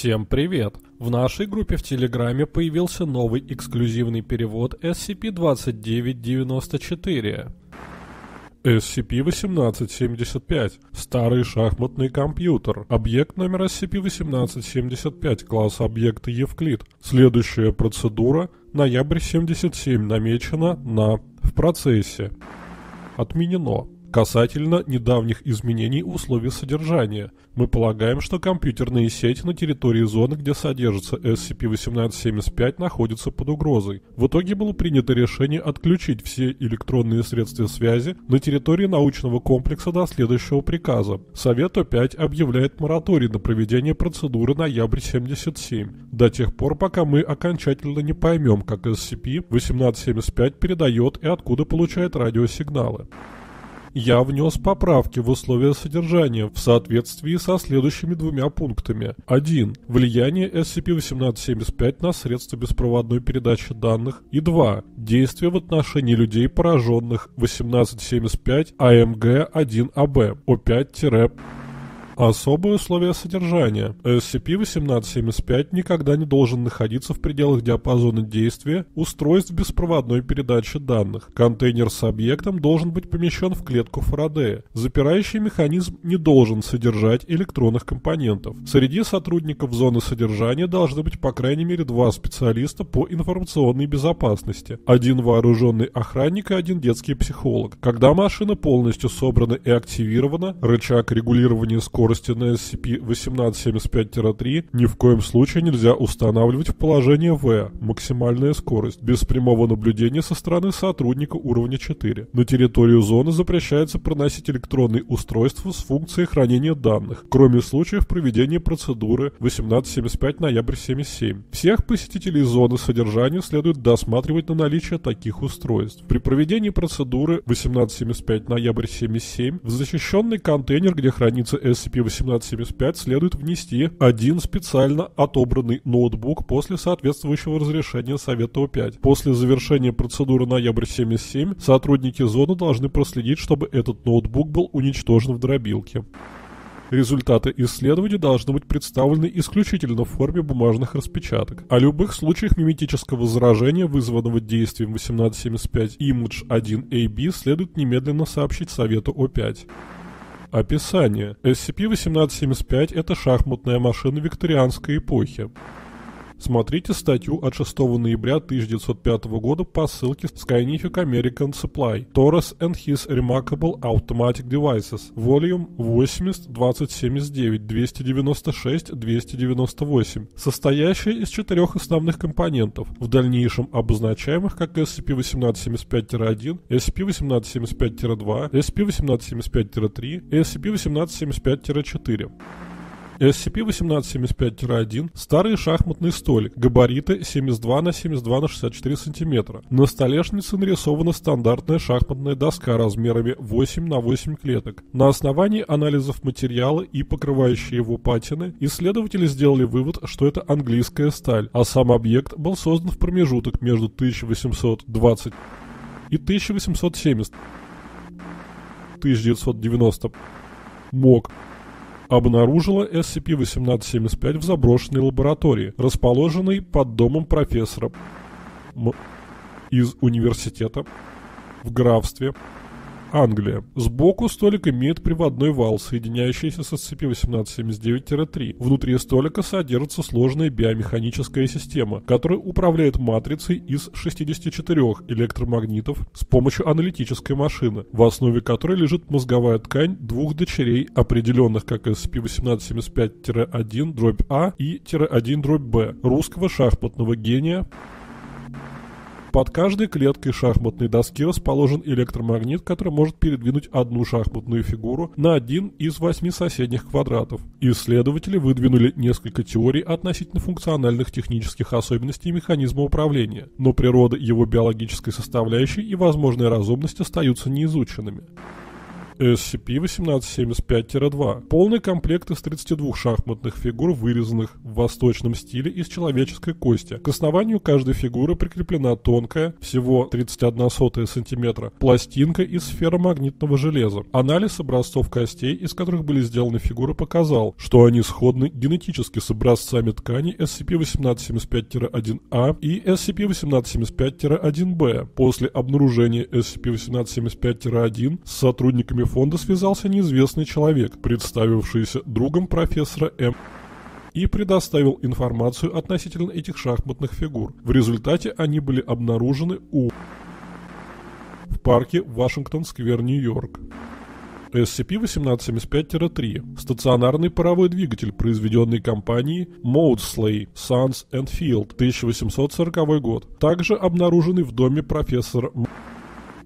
Всем привет! В нашей группе в Телеграме появился новый эксклюзивный перевод SCP-2994. SCP-1875. Старый шахматный компьютер. Объект номер SCP-1875. Класс объекта Евклид. Следующая процедура. Ноябрь 77 намечена на «в процессе». Отменено. Касательно недавних изменений условий содержания, мы полагаем, что компьютерные сети на территории зоны, где содержится SCP-1875, находятся под угрозой. В итоге было принято решение отключить все электронные средства связи на территории научного комплекса до следующего приказа. Совет О5 объявляет мораторий на проведение процедуры ноябрь 77, до тех пор, пока мы окончательно не поймем, как SCP-1875 передает и откуда получает радиосигналы я внес поправки в условия содержания в соответствии со следующими двумя пунктами. 1. Влияние SCP-1875 на средства беспроводной передачи данных. И 2. Действия в отношении людей, пораженных 1875 АМГ-1АБ О5- Особые условия содержания. SCP-1875 никогда не должен находиться в пределах диапазона действия устройств беспроводной передачи данных. Контейнер с объектом должен быть помещен в клетку Фарадея. Запирающий механизм не должен содержать электронных компонентов. Среди сотрудников зоны содержания должны быть по крайней мере два специалиста по информационной безопасности. Один вооруженный охранник и один детский психолог. Когда машина полностью собрана и активирована, рычаг регулирования скорости скорости на SCP-1875-3 ни в коем случае нельзя устанавливать в положение В, максимальная скорость, без прямого наблюдения со стороны сотрудника уровня 4. На территорию зоны запрещается проносить электронные устройства с функцией хранения данных, кроме случаев проведения процедуры 1875 ноябрь 77. Всех посетителей зоны содержания следует досматривать на наличие таких устройств. При проведении процедуры 1875 ноябрь 77 в защищенный контейнер, где хранится SCP SCP-1875 следует внести один специально отобранный ноутбук после соответствующего разрешения Совета О5. После завершения процедуры ноябрь 77 сотрудники зоны должны проследить, чтобы этот ноутбук был уничтожен в дробилке. Результаты исследований должны быть представлены исключительно в форме бумажных распечаток. О любых случаях миметического заражения, вызванного действием 1875 Image 1AB, следует немедленно сообщить Совету О5. Описание. SCP-1875 – это шахматная машина викторианской эпохи. Смотрите статью от 6 ноября 1905 года по ссылке Skynific American Supply. Torres and His Remarkable Automatic Devices. Volume 80 2079 296 298 состоящая из четырех основных компонентов, в дальнейшем обозначаемых как SCP-1875-1, SCP-1875-2, SCP-1875-3 и SCP-1875-4. SCP-1875-1 – старый шахматный столик, габариты 72 на 72 на 64 см. На столешнице нарисована стандартная шахматная доска размерами 8 на 8 клеток. На основании анализов материала и покрывающей его патины, исследователи сделали вывод, что это английская сталь, а сам объект был создан в промежуток между 1820 и 1870. 1990 МОК обнаружила SCP-1875 в заброшенной лаборатории, расположенной под домом профессора М из университета в графстве Англия. Сбоку столик имеет приводной вал, соединяющийся с SCP-1879-3. Внутри столика содержится сложная биомеханическая система, которая управляет матрицей из 64 электромагнитов с помощью аналитической машины, в основе которой лежит мозговая ткань двух дочерей, определенных как SCP-1875-1-А и 1-Б, русского шахматного гения под каждой клеткой шахматной доски расположен электромагнит, который может передвинуть одну шахматную фигуру на один из восьми соседних квадратов. Исследователи выдвинули несколько теорий относительно функциональных технических особенностей механизма управления, но природа его биологической составляющей и возможная разумность остаются неизученными. SCP-1875-2. Полный комплект из 32 шахматных фигур, вырезанных в восточном стиле из человеческой кости. К основанию каждой фигуры прикреплена тонкая, всего 31 сотая сантиметра, пластинка из сферомагнитного железа. Анализ образцов костей, из которых были сделаны фигуры, показал, что они сходны генетически с образцами тканей SCP-1875-1A и SCP-1875-1B. После обнаружения SCP-1875-1 с сотрудниками фонда связался неизвестный человек, представившийся другом профессора М и предоставил информацию относительно этих шахматных фигур. В результате они были обнаружены у в парке Вашингтон-сквер, Нью-Йорк. SCP-1875-3 – стационарный паровой двигатель, произведенный компанией Maudsley Sons and Field, 1840 год, также обнаруженный в доме профессора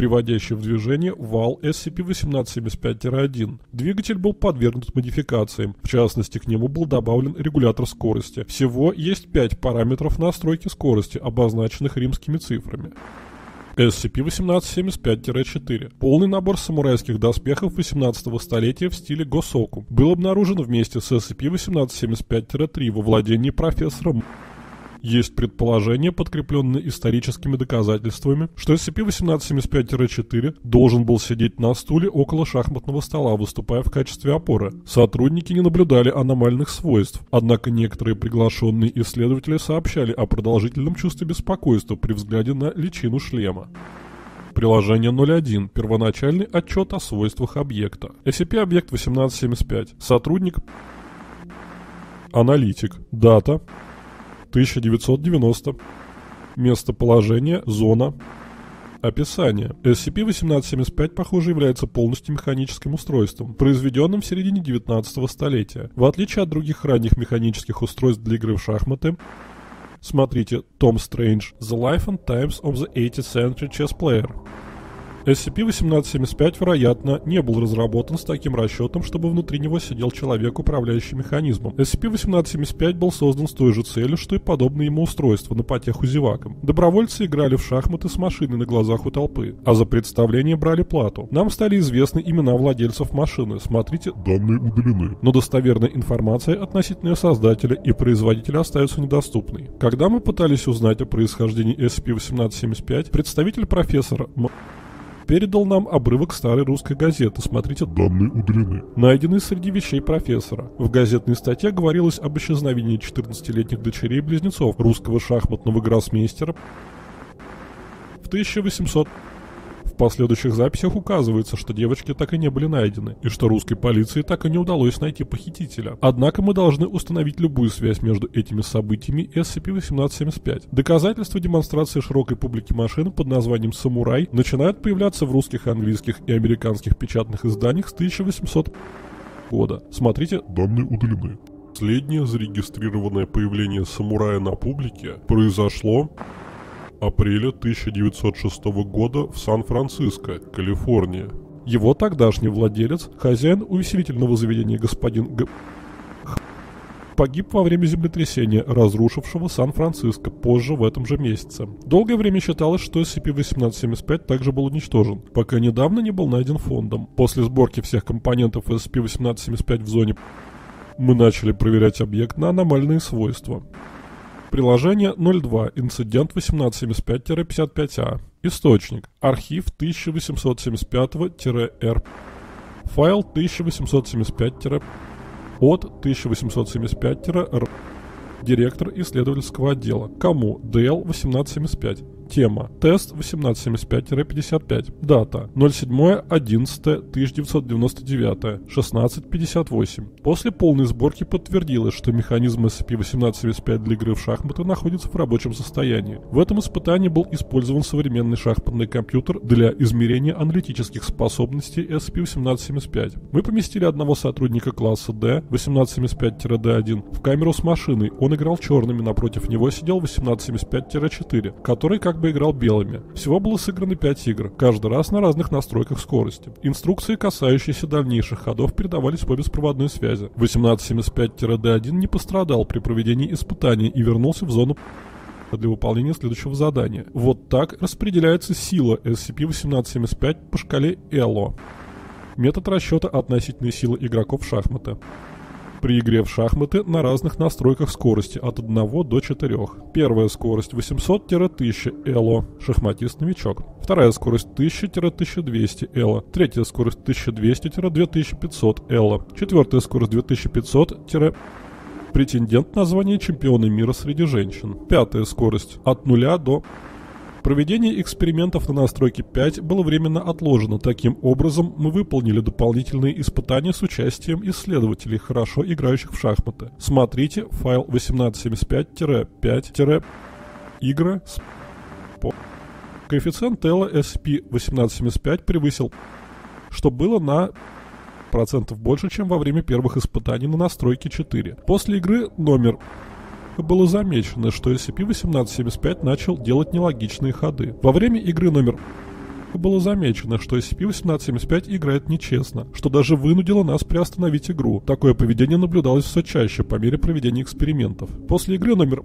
приводящий в движение вал SCP-1875-1. Двигатель был подвергнут модификациям, в частности к нему был добавлен регулятор скорости. Всего есть 5 параметров настройки скорости, обозначенных римскими цифрами. SCP-1875-4. Полный набор самурайских доспехов 18 столетия в стиле Госоку был обнаружен вместе с SCP-1875-3 во владении профессора есть предположение, подкрепленное историческими доказательствами, что SCP-1875-4 должен был сидеть на стуле около шахматного стола, выступая в качестве опоры. Сотрудники не наблюдали аномальных свойств, однако некоторые приглашенные исследователи сообщали о продолжительном чувстве беспокойства при взгляде на личину шлема. Приложение 01. Первоначальный отчет о свойствах объекта. SCP-объект 1875. Сотрудник Аналитик. Дата 1990. Местоположение, зона, Описание. SCP-1875, похоже, является полностью механическим устройством, произведенным в середине 19 столетия. В отличие от других ранних механических устройств для игры в шахматы, смотрите Tom Strange The Life and Times of the 18th Century Chess Player. SCP-1875, вероятно, не был разработан с таким расчетом, чтобы внутри него сидел человек, управляющий механизмом. SCP-1875 был создан с той же целью, что и подобные ему устройства на потеху зевакам. Добровольцы играли в шахматы с машиной на глазах у толпы, а за представление брали плату. Нам стали известны имена владельцев машины, смотрите «Данные удалены». Но достоверная информация относительно ее создателя и производителя остается недоступной. Когда мы пытались узнать о происхождении SCP-1875, представитель профессора М передал нам обрывок старой русской газеты. Смотрите, данные удалены. Найденный среди вещей профессора. В газетной статье говорилось об исчезновении 14-летних дочерей-близнецов русского шахматного гроссмейстера в 1800 последующих записях указывается, что девочки так и не были найдены, и что русской полиции так и не удалось найти похитителя. Однако мы должны установить любую связь между этими событиями и SCP-1875. Доказательства демонстрации широкой публики машин под названием «Самурай» начинают появляться в русских, английских и американских печатных изданиях с 1800 года. Смотрите «Данные удалены». Последнее зарегистрированное появление самурая на публике произошло апреля 1906 года в Сан-Франциско, Калифорния. Его тогдашний владелец, хозяин увеселительного заведения господин Г... погиб во время землетрясения, разрушившего Сан-Франциско позже в этом же месяце. Долгое время считалось, что SCP-1875 также был уничтожен, пока недавно не был найден фондом. После сборки всех компонентов SCP-1875 в зоне мы начали проверять объект на аномальные свойства. Приложение 02. Инцидент 1875-55А. Источник. Архив 1875-р. Файл 1875- от 1875-р. Директор исследовательского отдела. Кому? ДЛ 1875. Тема. Тест 1875-55. Дата. 07.11.1999. 16.58. После полной сборки подтвердилось, что механизм SCP-1875 для игры в шахматы находится в рабочем состоянии. В этом испытании был использован современный шахматный компьютер для измерения аналитических способностей SCP-1875. Мы поместили одного сотрудника класса D 1875-D1 в камеру с машиной. Он играл черными, напротив него сидел 1875-4, который как бы играл белыми. Всего было сыграно 5 игр, каждый раз на разных настройках скорости. Инструкции, касающиеся дальнейших ходов, передавались по беспроводной связи. 1875-D1 не пострадал при проведении испытаний и вернулся в зону для выполнения следующего задания. Вот так распределяется сила SCP-1875 по шкале ELO. Метод расчета относительной силы игроков шахматы. При игре в шахматы на разных настройках скорости от 1 до 4. Первая скорость 800-1000 эло, шахматист-новичок. Вторая скорость 1000-1200 эло. Третья скорость 1200-2500 эло. Четвертая скорость 2500- претендент на звание чемпиона мира среди женщин. Пятая скорость от 0 до Проведение экспериментов на настройке 5 было временно отложено. Таким образом, мы выполнили дополнительные испытания с участием исследователей, хорошо играющих в шахматы. Смотрите файл 1875-5- игры с Коэффициент Тела SP1875 превысил, что было на процентов больше, чем во время первых испытаний на настройке 4. После игры номер было замечено, что SCP-1875 начал делать нелогичные ходы. Во время игры номер было замечено, что SCP-1875 играет нечестно, что даже вынудило нас приостановить игру. Такое поведение наблюдалось все чаще по мере проведения экспериментов. После игры номер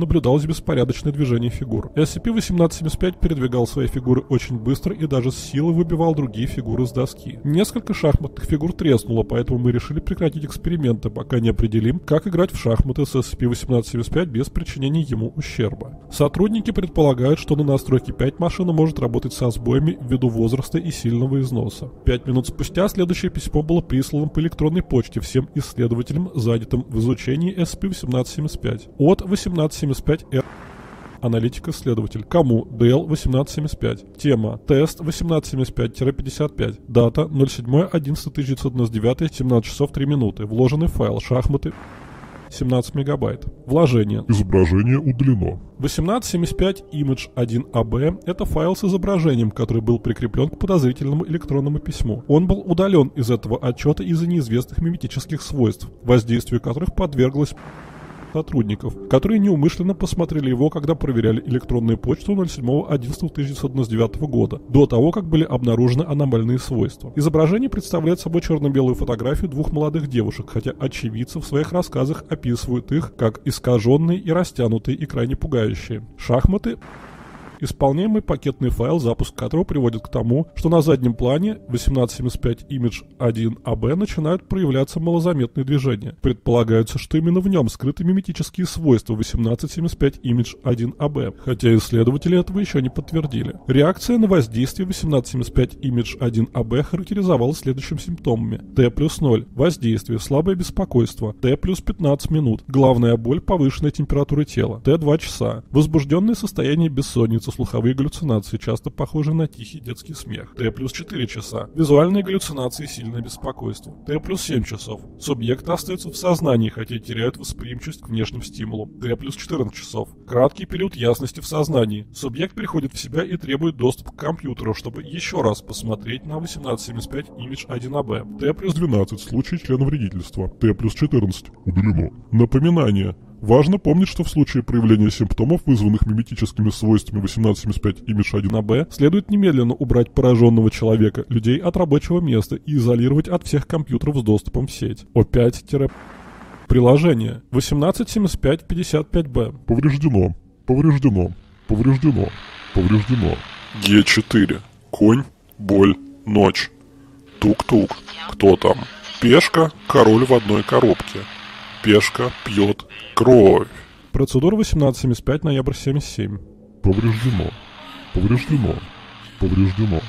наблюдалось беспорядочное движение фигур. SCP-1875 передвигал свои фигуры очень быстро и даже с силой выбивал другие фигуры с доски. Несколько шахматных фигур треснуло, поэтому мы решили прекратить эксперименты, пока не определим, как играть в шахматы с SCP-1875 без причинения ему ущерба. Сотрудники предполагают, что на настройке 5 машина может работать со сбоями ввиду возраста и сильного износа. Пять минут спустя следующее письмо было прислано по электронной почте всем исследователям, занятым в изучении SCP-1875 от 18 1875R. Аналитик-исследователь. Кому? DL 1875. Тема. Тест 1875-55. Дата 07.11.1999, 17 часов 3 минуты. Вложенный файл. Шахматы. 17 мегабайт. Вложение. Изображение удалено. 1875 image 1AB – это файл с изображением, который был прикреплен к подозрительному электронному письму. Он был удален из этого отчета из-за неизвестных миметических свойств, воздействию которых подверглась сотрудников, которые неумышленно посмотрели его, когда проверяли электронную почту 07.11.1999 года, до того, как были обнаружены аномальные свойства. Изображение представляет собой черно-белую фотографию двух молодых девушек, хотя очевидцы в своих рассказах описывают их как искаженные и растянутые и крайне пугающие. Шахматы Исполняемый пакетный файл, запуск которого приводит к тому, что на заднем плане 1875 image 1AB начинают проявляться малозаметные движения. Предполагается, что именно в нем скрыты миметические свойства 1875 image 1AB, хотя исследователи этого еще не подтвердили. Реакция на воздействие 1875 image 1AB характеризовалась следующими симптомами. Т плюс 0. Воздействие. Слабое беспокойство. Т плюс 15 минут. Главная боль. Повышенная температура тела. Т 2 часа. Возбужденное состояние бессонницы появляются слуховые галлюцинации, часто похожие на тихий детский смех. Т плюс 4 часа. Визуальные галлюцинации и сильное беспокойство. Т плюс 7 часов. Субъекты остаются в сознании, хотя теряют восприимчивость к внешним стимулам. Т плюс 14 часов. Краткий период ясности в сознании. Субъект приходит в себя и требует доступ к компьютеру, чтобы еще раз посмотреть на 1875 имидж 1АБ. Т плюс 12. Случай члена вредительства. Т плюс 14. Удалено. Напоминание. Важно помнить, что в случае проявления симптомов, вызванных миметическими свойствами 1875 и МИШ-1А, следует немедленно убрать пораженного человека, людей от рабочего места и изолировать от всех компьютеров с доступом в сеть. О5- Приложение 1875-55Б. Повреждено. Повреждено. Повреждено. Повреждено. Г4. Конь, боль, ночь. Тук-тук. Кто там? Пешка, король в одной коробке. Пешка пьет кровь. Процедура 1875, ноябрь 77. Повреждено. Повреждено. Повреждено.